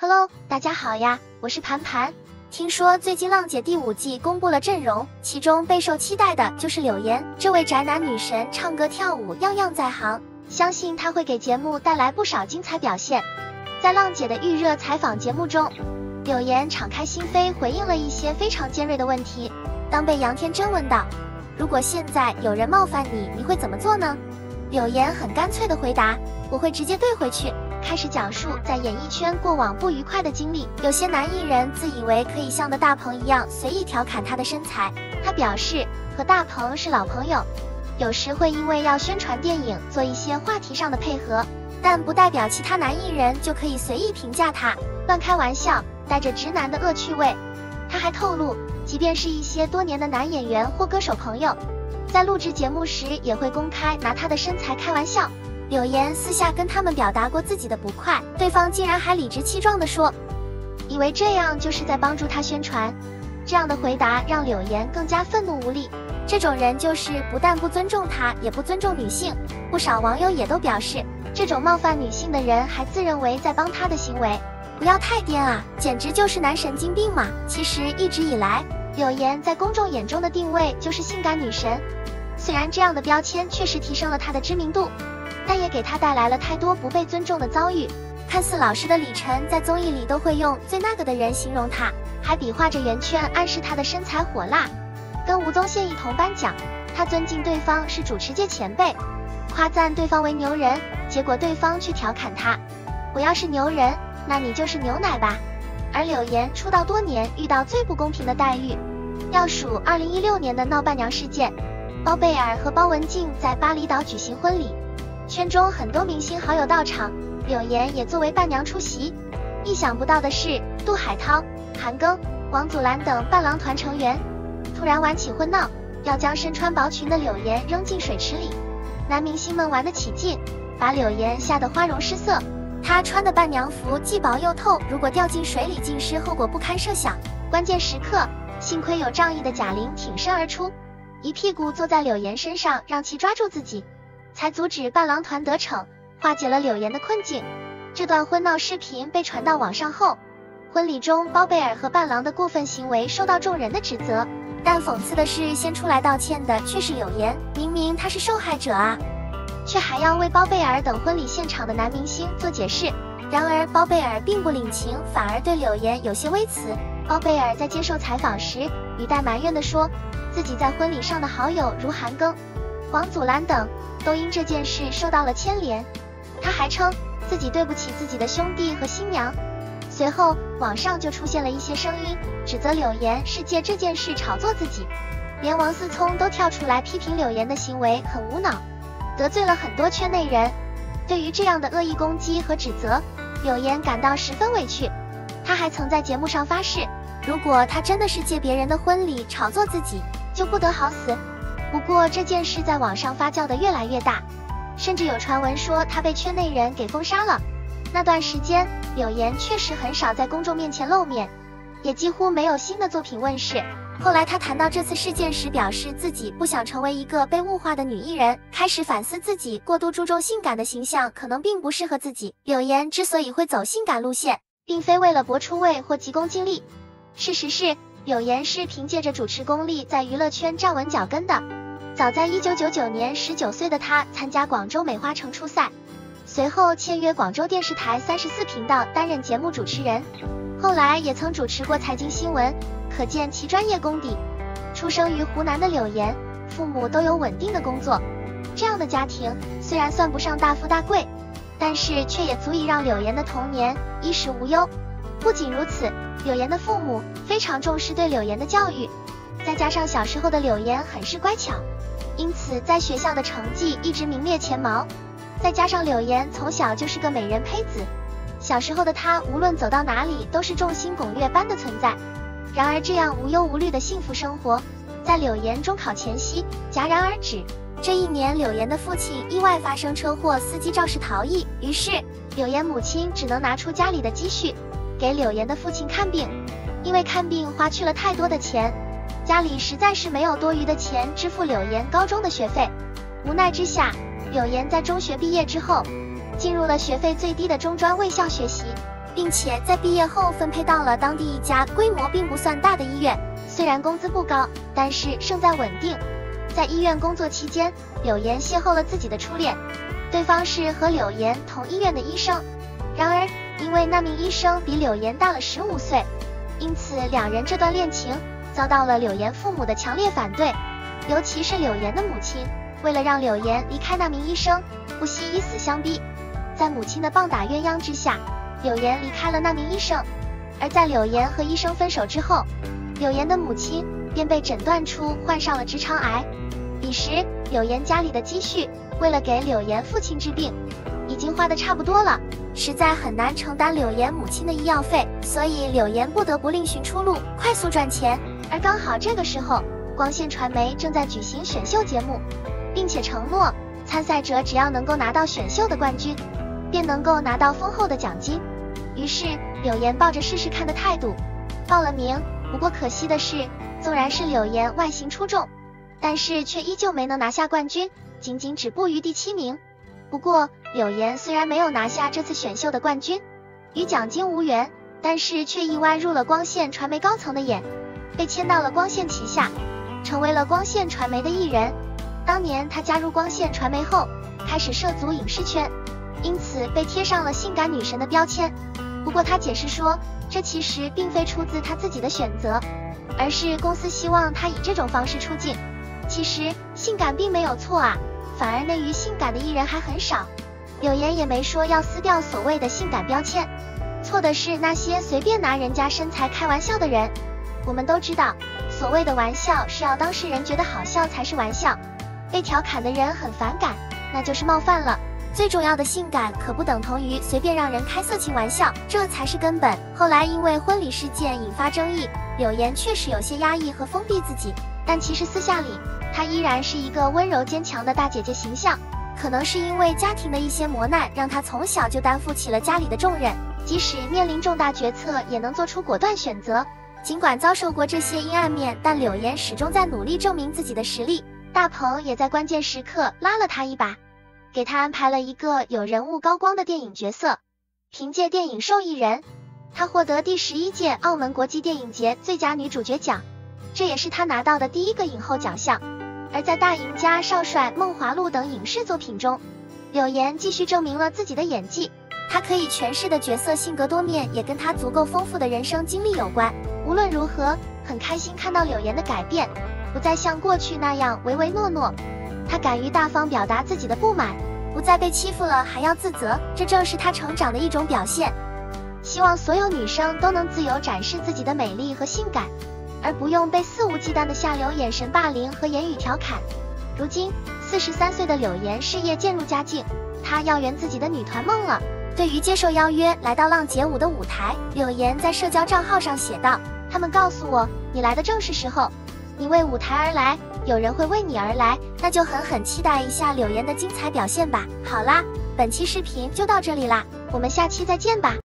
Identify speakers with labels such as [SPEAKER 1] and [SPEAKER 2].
[SPEAKER 1] Hello，大家好呀，我是盘盘。听说最近《浪姐》第五季公布了阵容，其中备受期待的就是柳岩这位宅男女神，唱歌跳舞样样在行，相信她会给节目带来不少精彩表现。在《浪姐》的预热采访节目中，柳岩敞开心扉回应了一些非常尖锐的问题。当被杨天真问到，如果现在有人冒犯你，你会怎么做呢？柳岩很干脆的回答，我会直接怼回去。开始讲述在演艺圈过往不愉快的经历。有些男艺人自以为可以像的大鹏一样随意调侃他的身材。他表示和大鹏是老朋友，有时会因为要宣传电影做一些话题上的配合，但不代表其他男艺人就可以随意评价他，乱开玩笑，带着直男的恶趣味。他还透露，即便是一些多年的男演员或歌手朋友，在录制节目时也会公开拿他的身材开玩笑。柳岩私下跟他们表达过自己的不快，对方竟然还理直气壮地说，以为这样就是在帮助他宣传。这样的回答让柳岩更加愤怒无力。这种人就是不但不尊重他，也不尊重女性。不少网友也都表示，这种冒犯女性的人还自认为在帮他的行为，不要太颠啊，简直就是男神经病嘛！其实一直以来，柳岩在公众眼中的定位就是性感女神。虽然这样的标签确实提升了她的知名度。但也给他带来了太多不被尊重的遭遇。看似老实的李晨，在综艺里都会用最那个的人形容他，还比划着圆圈暗示他的身材火辣。跟吴宗宪一同颁奖，他尊敬对方是主持界前辈，夸赞对方为牛人，结果对方却调侃他：“我要是牛人，那你就是牛奶吧。”而柳岩出道多年，遇到最不公平的待遇，要数2016年的闹伴娘事件。包贝尔和包文婧在巴厘岛举行婚礼。圈中很多明星好友到场，柳岩也作为伴娘出席。意想不到的是，杜海涛、韩庚、王祖蓝等伴郎团成员突然玩起婚闹，要将身穿薄裙的柳岩扔进水池里。男明星们玩得起劲，把柳岩吓得花容失色。她穿的伴娘服既薄又透，如果掉进水里浸湿，后果不堪设想。关键时刻，幸亏有仗义的贾玲挺身而出，一屁股坐在柳岩身上，让其抓住自己。才阻止伴郎团得逞，化解了柳岩的困境。这段婚闹视频被传到网上后，婚礼中包贝尔和伴郎的过分行为受到众人的指责。但讽刺的是，先出来道歉的却是柳岩，明明他是受害者啊，却还要为包贝尔等婚礼现场的男明星做解释。然而包贝尔并不领情，反而对柳岩有些微词。包贝尔在接受采访时，语带埋怨地说，自己在婚礼上的好友如韩庚、王祖蓝等。都因这件事受到了牵连，他还称自己对不起自己的兄弟和新娘。随后，网上就出现了一些声音，指责柳岩是借这件事炒作自己，连王思聪都跳出来批评柳岩的行为很无脑，得罪了很多圈内人。对于这样的恶意攻击和指责，柳岩感到十分委屈。他还曾在节目上发誓，如果他真的是借别人的婚礼炒作自己，就不得好死。不过这件事在网上发酵的越来越大，甚至有传闻说他被圈内人给封杀了。那段时间，柳岩确实很少在公众面前露面，也几乎没有新的作品问世。后来他谈到这次事件时，表示自己不想成为一个被物化的女艺人，开始反思自己过度注重性感的形象可能并不适合自己。柳岩之所以会走性感路线，并非为了博出位或急功近利，事实是柳岩是凭借着主持功力在娱乐圈站稳脚跟的。早在一九九九年，十九岁的她参加广州美花城初赛，随后签约广州电视台三十四频道担任节目主持人，后来也曾主持过财经新闻，可见其专业功底。出生于湖南的柳岩，父母都有稳定的工作，这样的家庭虽然算不上大富大贵，但是却也足以让柳岩的童年衣食无忧。不仅如此，柳岩的父母非常重视对柳岩的教育，再加上小时候的柳岩很是乖巧。因此，在学校的成绩一直名列前茅。再加上柳岩从小就是个美人胚子，小时候的她无论走到哪里都是众星拱月般的存在。然而，这样无忧无虑的幸福生活，在柳岩中考前夕戛然而止。这一年，柳岩的父亲意外发生车祸，司机肇事逃逸，于是柳岩母亲只能拿出家里的积蓄给柳岩的父亲看病。因为看病花去了太多的钱。家里实在是没有多余的钱支付柳岩高中的学费，无奈之下，柳岩在中学毕业之后，进入了学费最低的中专卫校学习，并且在毕业后分配到了当地一家规模并不算大的医院。虽然工资不高，但是胜在稳定。在医院工作期间，柳岩邂逅了自己的初恋，对方是和柳岩同医院的医生。然而，因为那名医生比柳岩大了十五岁，因此两人这段恋情遭到了柳岩父母的强烈反对，尤其是柳岩的母亲，为了让柳岩离开那名医生，不惜以死相逼。在母亲的棒打鸳鸯之下，柳岩离开了那名医生。而在柳岩和医生分手之后，柳岩的母亲便被诊断出患上了直肠癌。彼时，柳岩家里的积蓄，为了给柳岩父亲治病，已经花的差不多了，实在很难承担柳岩母亲的医药费，所以柳岩不得不另寻出路，快速赚钱。而刚好这个时候，光线传媒正在举行选秀节目，并且承诺参赛者只要能够拿到选秀的冠军，便能够拿到丰厚的奖金。于是，柳岩抱着试试看的态度报了名。不过可惜的是，纵然是柳岩外形出众，但是却依旧没能拿下冠军，仅仅止步于第七名。不过柳岩虽然没有拿下这次选秀的冠军，与奖金无缘，但是却意外入了光线传媒高层的眼，被签到了光线旗下，成为了光线传媒的艺人。当年她加入光线传媒后，开始涉足影视圈，因此被贴上了性感女神的标签。不过她解释说。这其实并非出自她自己的选择，而是公司希望她以这种方式出镜。其实性感并没有错啊，反而内娱性感的艺人还很少。柳岩也没说要撕掉所谓的性感标签，错的是那些随便拿人家身材开玩笑的人。我们都知道，所谓的玩笑是要当事人觉得好笑才是玩笑，被调侃的人很反感，那就是冒犯了。最重要的性感可不等同于随便让人开色情玩笑，这才是根本。后来因为婚礼事件引发争议，柳岩确实有些压抑和封闭自己，但其实私下里她依然是一个温柔坚强的大姐姐形象。可能是因为家庭的一些磨难，让她从小就担负起了家里的重任，即使面临重大决策也能做出果断选择。尽管遭受过这些阴暗面，但柳岩始终在努力证明自己的实力。大鹏也在关键时刻拉了她一把。给他安排了一个有人物高光的电影角色，凭借电影受益人，他获得第十一届澳门国际电影节最佳女主角奖，这也是他拿到的第一个影后奖项。而在《大赢家》《少帅》《梦华录》等影视作品中，柳岩继续证明了自己的演技。她可以诠释的角色性格多面，也跟她足够丰富的人生经历有关。无论如何，很开心看到柳岩的改变，不再像过去那样唯唯诺诺。她敢于大方表达自己的不满，不再被欺负了还要自责，这正是她成长的一种表现。希望所有女生都能自由展示自己的美丽和性感，而不用被肆无忌惮的下流眼神霸凌和言语调侃。如今，四十三岁的柳岩事业渐入佳境，她要圆自己的女团梦了。对于接受邀约来到浪姐舞的舞台，柳岩在社交账号上写道：“他们告诉我，你来的正是时候，你为舞台而来。”有人会为你而来，那就狠狠期待一下柳岩的精彩表现吧。好啦，本期视频就到这里啦，我们下期再见吧。